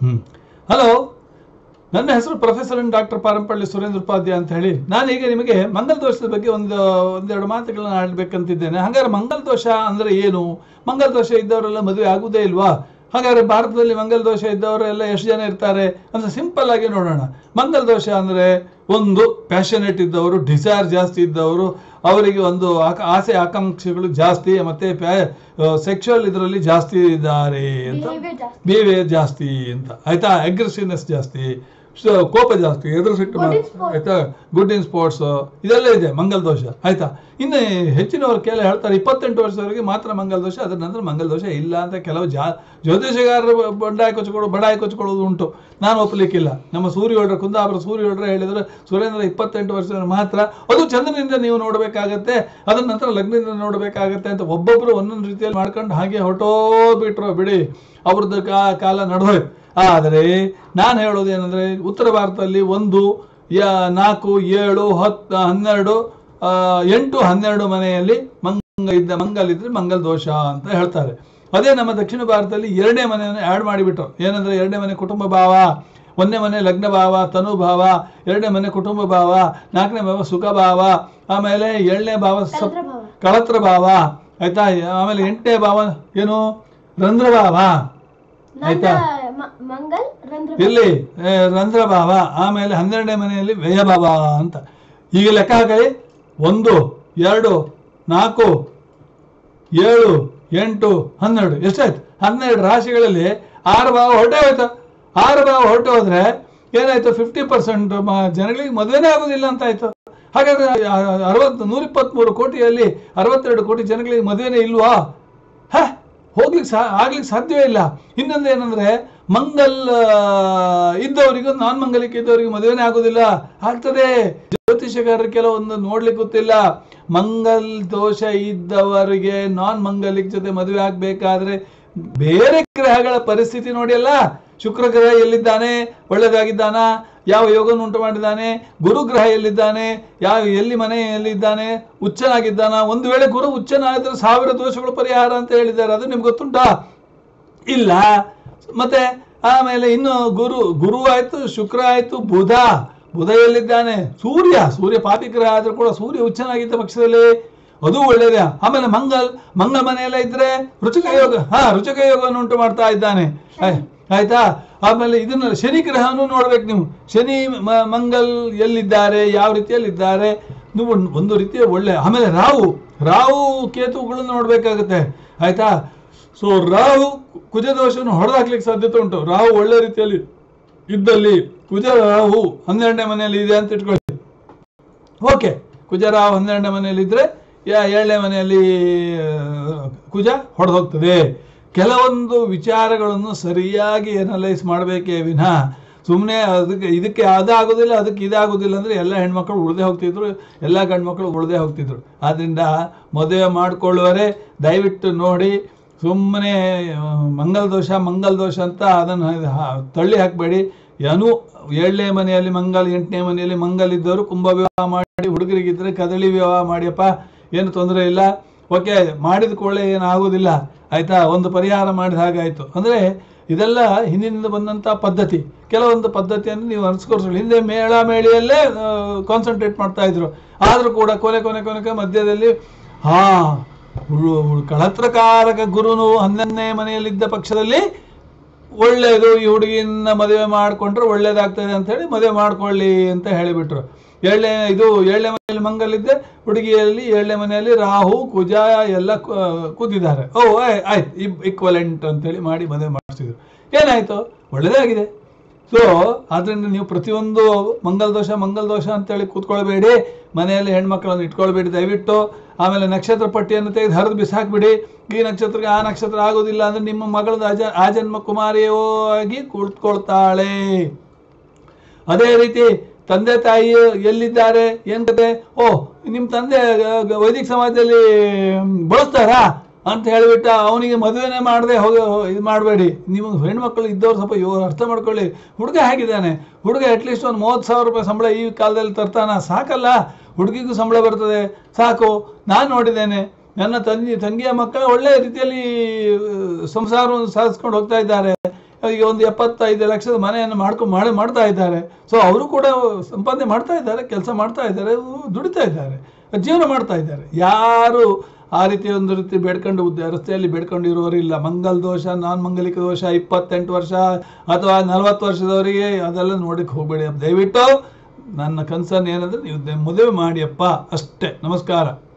Hello, ನನ್ನ ಹೆಸರು professor and doctor Parampalli Surendra Upadhyaya ಅಂತ ಹೇಳಿ. ನಾನು ಈಗ ನಿಮಗೆ ಮಂಗಲ ದೋಷದ ಬಗ್ಗೆ ಒಂದು, ಒಂದೆರಡು ಮಾತುಗಳನ್ನ ಆಡಬೇಕಂತಿದ್ದೇನೆ. ಹಾಗಾದ್ರೆ ಮಂಗಲ ದೋಷ ಅಂದ್ರೆ ಏನು? ಮಂಗಲ ದೋಷ ಇದ್ದವರೆಲ್ಲ ಮದುವೆ ಆಗುವುದೇ ಇಲ್ವಾ? ಹಾಗಾದ್ರೆ ಭಾರತದಲ್ಲಿ ಮಂಗಲ ದೋಷ ಇದ್ದವರೆಲ್ಲ ಎಷ್ಟು ಜನ ಇರ್ತಾರೆ? ಅಂತ ಸಿಂಪಲ್ ಆಗಿ ನೋಡೋಣ. ಮಂಗಲ ದೋಷ ಅಂದ್ರೆ ಒಂದು ಪ್ಯಾಷನೇಟ್ ಇದ್ದವರು ಡಿಸೈರ್ ಜಾಸ್ತಿ ಇದ್ದವರು ಅವರಿಗೆ ಒಂದು ಆಸೆ ಆಕಾಂಕ್ಷೆಗಳು ಜಾಸ್ತಿ ಮತ್ತೆ ಸೆಕ್ಷುವಲ್ ಇದರಲ್ಲಿ ಜಾಸ್ತಿ ಇದ್ದಾರೆ ಅಂತ. ಬಿಹೇವಿಯರ್ ಜಾಸ್ತಿ. ಅಂತ. ಆಯ್ತಾ? ಅಗ್ರೆಸಿವ್ನೆಸ್ ಜಾಸ್ತಿ. ಕೋಪ ಜಾಸ್ತಿ ಎದುರು ಸಿಟ್ಟು ಆಯ್ತಾ? ಗುಡ್ ಇನ್ ಸ್ಪೋರ್ಟ್ಸ್ ಇದೆಲ್ಲ ಇದೆ ಮಂಗಲ್ ದೋಷ ಆಯ್ತಾ? ಇನ್ನು ಹೆಚ್ಚಿನವರು ಕೇಳ ಹೇಳ್ತಾರೆ ಇಪ್ಪತ್ತೆಂಟು ವರ್ಷದವರೆಗೆ ಮಾತ್ರ ಮಂಗಲ್ ದೋಷ ಅದರ ನಂತರ ಮಂಗಲ್ ದೋಷ ಇಲ್ಲ ಅಂತ ಕೆಲವು ಜಾ ಜ್ಯೋತಿಷಗಾರರು ಬಂಡಾಯ ಕೊಚ್ಕೊಳ್ಳೋದು ಬಡಾಯಿ ಕೊಚ್ಕೊಳ್ಳೋದು ಉಂಟು. ನಾನು ಒಪ್ಪಲಿಕ್ಕಿಲ್ಲ. ನಮ್ಮ ಸೂರ್ಯೋಡ್ರ ಸೂರ್ಯ ಸೂರ್ಯೋಡ್ರ ಹೇಳಿದ್ರು ಸುರೇಂದ್ರ ಇಪ್ಪತ್ತೆಂಟು ವರ್ಷ ಮಾತ್ರ. ಅದು ಚಂದ್ರನಿಂದ ನೀವು ನೋಡಬೇಕಾಗತ್ತೆ ಅದರ ನಂತರ ಲಗ್ನದಿಂದ ನೋಡಬೇಕಾಗತ್ತೆ ಅಂತ ಒಬ್ಬೊಬ್ರು ಒಂದೊಂದು ರೀತಿಯಲ್ಲಿ ಮಾಡ್ಕೊಂಡು ಹಾಗೆ ಹೊರಟೋಗ್ಬಿಟ್ರು. ಬಿಡಿ ಅವ್ರದ್ದು ಕಾಲ ನಡೆದೋಯ್ತು. ಆದರೆ ನಾನು ಹೇಳೋದು ಏನಂದ್ರೆ ಉತ್ತರ ಭಾರತದಲ್ಲಿ ಒಂದು ನಾಲ್ಕು ಏಳು ಹತ್ತು ಹನ್ನೆರಡು ಎಂಟು ಹನ್ನೆರಡು ಮನೆಯಲ್ಲಿ ಮಂಗ ಇದ್ದ ಮಂಗಲ್ ಇದ್ರೆ ಮಂಗಲ್ ದೋಷ ಅಂತ ಹೇಳ್ತಾರೆ. ಅದೇ ನಮ್ಮ ದಕ್ಷಿಣ ಭಾರತದಲ್ಲಿ ಎರಡನೇ ಮನೆಯನ್ನು ಆ್ಯಡ್ ಮಾಡಿಬಿಟ್ರು. ಏನಂದ್ರೆ ಎರಡನೇ ಮನೆ ಕುಟುಂಬ ಭಾವ ಒಂದನೇ ಮನೆ ಲಗ್ನ ಭಾವ ತನು ಭಾವ ಎರಡನೇ ಮನೆ ಕುಟುಂಬ ಭಾವ ನಾಲ್ಕನೇ ಭಾವ ಸುಖ ಭಾವ ಆಮೇಲೆ ಏಳನೇ ಭಾವ ಸಪ್ ಭಾವ. ಕಳತ್ರ ಭಾವ ಆಯ್ತಾ? ಆಮೇಲೆ ಎಂಟನೇ ಭಾವ ಏನು? ರಂಧ್ರ ಭಾವ. ಆಯ್ತಾ? ಇಲ್ಲಿ ರಂಧ್ರ ಭಾವ ಆಮೇಲೆ ಹನ್ನೆರಡನೇ ಮನೆಯಲ್ಲಿ ವ್ಯಯ ಭಾವ ಅಂತ. ಈಗ ಲೆಕ್ಕ ಹಾಕಲಿ ಒಂದು, ಎರಡು, ನಾಲ್ಕು, ಏಳು, ಎಂಟು, ಹನ್ನೆರಡು. ಎಷ್ಟಾಯ್ತು? ಹನ್ನೆರಡು ರಾಶಿಗಳಲ್ಲಿ ಆರು ಭಾವ ಹೊರಟೆ ಹೋಯ್ತು. ಆರು ಭಾವ ಹೊರಟು ಹೋದ್ರೆ ಏನಾಯ್ತು? ಫಿಫ್ಟಿ ಪರ್ಸೆಂಟ್ ಜನಗಳಿಗೆ ಮದುವೆನೇ ಆಗೋದಿಲ್ಲ ಅಂತ ಆಯ್ತು. ಹಾಗಾದ್ರೆ ಅರವತ್ತು, ನೂರಿಪ್ಪತ್ಮೂರು ಕೋಟಿಯಲ್ಲಿ ಅರವತ್ತೆರಡು ಕೋಟಿ ಜನಗಳಿಗೆ ಮದುವೆನೇ ಇಲ್ವಾ? ಹ, ಹೋಗ್ಲಿಕ್ಕೆ ಸಾ, ಆಗ್ಲಿಕ್ಕೆ ಸಾಧ್ಯವೇ ಇಲ್ಲ. ಇನ್ನೊಂದು ಏನಂದ್ರೆ ಮಂಗಲ್ ಇದ್ದವರಿಗೂ, ನಾನ್ ಮಂಗಲಿಕ್ಕೆ ಇದ್ದವರಿಗೆ ಮದುವೆನೇ ಆಗೋದಿಲ್ಲ. ಆಗ್ತದೆ. ಜ್ಯೋತಿಷಗಾರರು ಕೆಲವೊಂದು ನೋಡ್ಲಿಕ್ಕೆ ಗೊತ್ತಿಲ್ಲ. ಮಂಗಲ್ ದೋಷ ಇದ್ದವರಿಗೆ ನಾನ್ ಮಂಗಲಿಕ್ ಜೊತೆ ಮದುವೆ ಆಗ್ಬೇಕಾದ್ರೆ ಬೇರೆ ಗ್ರಹಗಳ ಪರಿಸ್ಥಿತಿ ನೋಡಿ ಅಲ್ಲ. ಶುಕ್ರ ಗ್ರಹ ಎಲ್ಲಿದ್ದಾನೆ? ಒಳ್ಳೆದಾಗಿದ್ದಾನ? ಯಾವ ಯೋಗವನ್ನು ಉಂಟು ಮಾಡಿದ್ದಾನೆ? ಗುರು ಗ್ರಹ ಎಲ್ಲಿದ್ದಾನೆ? ಯಾವ, ಎಲ್ಲಿ ಮನೆ ಎಲ್ಲಿದ್ದಾನೆ? ಉಚ್ಚನಾಗಿದ್ದಾನ ಒಂದು ವೇಳೆ ಗುರು ಉಚ್ಚನಾದ್ರೆ ಸಾವಿರ ದೋಷಗಳು ಪರಿಹಾರ ಅಂತ ಹೇಳಿದ್ದಾರೆ. ಅದು ನಿಮ್ಗೆ ಗೊತ್ತುಂಟಾ? ಇಲ್ಲ. ಮತ್ತೆ ಆಮೇಲೆ ಇನ್ನು ಗುರು ಗುರು ಆಯ್ತು ಶುಕ್ರ ಆಯ್ತು ಬುಧ. ಬುಧ ಎಲ್ಲಿದ್ದಾನೆ? ಸೂರ್ಯ. ಸೂರ್ಯ ಪಾಪಿಗ್ರಹ ಆದರೂ ಕೂಡ ಸೂರ್ಯ ಉಚ್ಚನಾಗಿದ್ದ ಪಕ್ಷದಲ್ಲಿ ಅದು ಒಳ್ಳೇದೇ. ಆಮೇಲೆ ಮಂಗಲ್ ಮಂಗಲ್ ಮನೆಯಲ್ಲ ಇದ್ರೆ ರುಚಕ ಯೋಗ ಹಾ ರುಚಕ ಯೋಗವನ್ನು ಉಂಟು ಮಾಡ್ತಾ ಇದ್ದಾನೆ. ಆಯ್- ಆಯ್ತಾ? ಆಮೇಲೆ ಇದನ್ನ ಶನಿ ಗ್ರಹನೂ ನೋಡ್ಬೇಕು ನೀವು. ಶನಿ ಮಂಗಲ್ ಎಲ್ಲಿದ್ದಾರೆ? ಯಾವ ರೀತಿಯಲ್ಲಿದ್ದಾರೆ? ನೀವು ಒಂದು- ಒಂದು ರೀತಿಯ ಒಳ್ಳೆ ಆಮೇಲೆ ರಾವು ರಾವು ಕೇತುಗಳನ್ನು ನೋಡ್ಬೇಕಾಗತ್ತೆ. ಆಯ್ತಾ? ಸೊ ರಾಹು ಕುಜ ದೋಷವನ್ನು ಹೊಡೆದಾಕ್ಲಿಕ್ಕೆ ಸಾಧ್ಯತೆ ಉಂಟು. ರಾಹು ಒಳ್ಳೆ ರೀತಿಯಲ್ಲಿ ಇದ್ದಲ್ಲಿ ಕುಜ ರಾಹು ಹನ್ನೆರಡನೇ ಮನೆಯಲ್ಲಿ ಇದೆ ಅಂತ ಇಟ್ಕೊಳ್ಳಿ. ಓಕೆ ಕುಜ ರಾಹು ಹನ್ನೆರಡನೇ ಮನೆಯಲ್ಲಿ ಇದ್ರೆ ಏಳನೇ ಮನೆಯಲ್ಲಿ ಕುಜ ಕುಜ ಹೊಡೆದೋಗ್ತದೆ. ಕೆಲವೊಂದು ವಿಚಾರಗಳನ್ನು ಸರಿಯಾಗಿ ಎನಲೈಸ್ ಮಾಡಬೇಕೇ ವಿನಃ. ಸುಮ್ಮನೆ ಅದಕ್ಕೆ, ಇದಕ್ಕೆ ಅದಾಗೋದಿಲ್ಲ, ಅದಕ್ಕೆ ಇದಾಗೋದಿಲ್ಲ ಅಂದರೆ ಎಲ್ಲ ಹೆಣ್ಮಕ್ಳು ಉಳ್ದೇ ಹೋಗ್ತಿದ್ರು, ಎಲ್ಲ ಗಂಡ್ಮಕ್ಳು ಉಳ್ದೇ ಹೋಗ್ತಿದ್ರು. ಆದ್ದರಿಂದ ಮದುವೆ ಮಾಡಿಕೊಳ್ಳುವರೆ ದಯವಿಟ್ಟು ನೋಡಿ ಸುಮ್ಮನೆ ಮಂಗಲ್ ದೋಷ ಮಂಗಲ್ ದೋಷ ಅಂತ ಅದನ್ನು ತಳ್ಳಿ ಹಾಕಬೇಡಿ. ಏನು ಏಳನೇ ಮನೆಯಲ್ಲಿ ಮಂಗಲ್, ಎಂಟನೇ ಮನೆಯಲ್ಲಿ ಮಂಗಲ್ ಇದ್ದವರು ಕುಂಭ ವಿವಾಹ ಮಾಡಿ, ಹುಡುಗರಿಗಿದ್ರೆ ಕದಳಿ ವಿವಾಹ ಮಾಡಿಯಪ್ಪ, ಏನು ತೊಂದರೆ ಇಲ್ಲ. ಓಕೆ, ಮಾಡಿದ ಕೂಡಲೇ ಏನು ಆಗೋದಿಲ್ಲ ಆಯ್ತಾ? ಒಂದು ಪರಿಹಾರ ಮಾಡಿದ ಹಾಗಾಯ್ತು ಅಂದರೆ ಇದೆಲ್ಲ ಹಿಂದಿನಿಂದ ಬಂದಂಥ ಪದ್ಧತಿ. ಕೆಲವೊಂದು ಪದ್ಧತಿಯನ್ನು ನೀವು ಅನುಸ್ಕರಿಸಲು ಹಿಂದೆ ಮೇಳ ಮೇಳಿಯಲ್ಲೇ ಕಾನ್ಸಂಟ್ರೇಟ್ ಮಾಡ್ತಾ ಇದ್ರು. ಆದರೂ ಕೂಡ ಕೊನೆ ಕೊನೆ ಕೊನೆಗೆ ಮಧ್ಯದಲ್ಲಿ, ಹಾ ಕಳತ್ರಕಾರಕ ಗುರುನು ಹನ್ನೊಂದನೇ ಮನೆಯಲ್ಲಿದ್ದ ಪಕ್ಷದಲ್ಲಿ ಒಳ್ಳೇದು ಈ ಹುಡುಗಿನ ಮದುವೆ ಮಾಡಿಕೊಂಡ್ರೆ ಒಳ್ಳೇದಾಗ್ತದೆ ಅಂತ ಹೇಳಿ ಮದುವೆ ಮಾಡ್ಕೊಳ್ಳಿ ಅಂತ ಹೇಳಿಬಿಟ್ರು. ಏಳನೇ, ಇದು ಏಳನೇ ಮನೆಯಲ್ಲಿ ಮಂಗಲಿದ್ದೆ, ಹುಡುಗಿಯಲ್ಲಿ ಏಳನೇ ಮನೆಯಲ್ಲಿ ರಾಹು ಕುಜ ಎಲ್ಲ ಕೂತಿದ್ದಾರೆ. ಓ ಆಯ್- ಆಯ್ತು ಇಕ್ವಲೆಂಟ್ ಅಂತೇಳಿ ಮಾಡಿ ಮದುವೆ ಮಾಡಿಸಿದ್ರು ಏನಾಯ್ತು? ಒಳ್ಳೇದಾಗಿದೆ. ಸೊ ಆದ್ರಿಂದ ನೀವು ಪ್ರತಿಯೊಂದು ಮಂಗಲ್ ದೋಷ ಮಂಗಲ್ ದೋಷ ಅಂತೇಳಿ ಕೂತ್ಕೊಳ್ಬೇಡಿ. ಮನೆಯಲ್ಲಿ ಹೆಣ್ಮಕ್ಳನ್ನು ಇಟ್ಕೊಳ್ಬೇಡಿ. ದಯವಿಟ್ಟು ಆಮೇಲೆ ನಕ್ಷತ್ರ ಪಟ್ಟಿಯನ್ನು ತೆಗೆದು ಹರಿದು ಬಿಸಾಕ್ಬಿಡಿ. ಈ ನಕ್ಷತ್ರಕ್ಕೆ ಆ ನಕ್ಷತ್ರ ಆಗೋದಿಲ್ಲ ಅಂದ್ರೆ ನಿಮ್ಮ ಮಗಳ ಅಜ, ಆ ಜನ್ಮ ಕುಮಾರಿಯೋ ಆಗಿ ಕುಳಿತುಕೊಳ್ತಾಳೆ ಅದೇ ರೀತಿ ತಂದೆ ತಾಯಿ ಎಲ್ಲಿದ್ದಾರೆ ಏನ್ ಕತೆ ಓ ನಿಮ್ಮ ತಂದೆ ವೈದಿಕ ಸಮಾಜದಲ್ಲಿ ಬಳಸ್ತಾರಾ? ಅಂತ ಹೇಳಿಬಿಟ್ಟ ಅವನಿಗೆ ಮದುವೆನೇ ಮಾಡದೆ ಹೋಗಿ, ಇದು ಮಾಡಬೇಡಿ. ನಿಮಗೆ ಹೆಣ್ಮಕ್ಳು ಇದ್ದವ್ರು ಸ್ವಲ್ಪ ಇವ್ರು ಅರ್ಥ ಮಾಡ್ಕೊಳ್ಳಿ. ಹುಡುಗ ಹೇಗಿದ್ದಾನೆ? ಹುಡುಗ ಅಟ್ಲೀಸ್ಟ್ ಒಂದು ಮೂವತ್ತು ಸಾವಿರ ರೂಪಾಯಿ ಸಂಬಳ ಈ ಕಾಲದಲ್ಲಿ ತರ್ತಾನ? ಸಾಕಲ್ಲ. ಹುಡುಗಿಗೂ ಸಂಬಳ ಬರ್ತದೆ. ಸಾಕು. ನಾನು ನೋಡಿದ್ದೇನೆ. ನನ್ನ ತಂಗಿ, ತಂಗಿಯ ಮಕ್ಕಳು ಒಳ್ಳೆ ರೀತಿಯಲ್ಲಿ ಸಂಸಾರವನ್ನು ಸಾಧಿಸ್ಕೊಂಡು ಹೋಗ್ತಾ ಇದ್ದಾರೆ. ಈಗ ಒಂದು ಎಪ್ಪತ್ತೈದು ಲಕ್ಷದ ಮನೆಯನ್ನು ಮಾಡ್ಕೊಂಡು ಮಾಡಿ, ಮಾಡ್ತಾ ಇದ್ದಾರೆ. ಸೊ ಅವರು ಕೂಡ ಸಂಪಾದನೆ ಮಾಡ್ತಾ ಇದ್ದಾರೆ, ಕೆಲಸ ಮಾಡ್ತಾ ಇದ್ದಾರೆ, ದುಡಿತಾ ಇದ್ದಾರೆ, ಜೀವನ ಮಾಡ್ತಾ ಇದ್ದಾರೆ. ಯಾರು ಆ ರೀತಿ ಒಂದು ರೀತಿ ಬೇಡ್ಕೊಂಡು ಉದ್ದ- ರಸ್ತೆಯಲ್ಲಿ ಇರುವವರಿಲ್ಲ ಮಂಗಲ್ ದೋಷ ನಾನ್ ಮಂಗಲಿಕ ದೋಷ, ಇಪ್ಪತ್ತೆಂಟು ವರ್ಷ ಅಥವಾ ನಲವತ್ತು ವರ್ಷದವರಿಗೆ ಅದೆಲ್ಲ ನೋಡಕ್ಕೆ ಹೋಗಬೇಡಿ. ದಯವಿಟ್ಟು ನನ್ನ ಕನ್ಸರ್ನ್ ಏನಂದ್ರೆ ನೀವು ಮದುವೆ ಮಾಡಿಯಪ್ಪ ಅಷ್ಟೇ. ನಮಸ್ಕಾರ.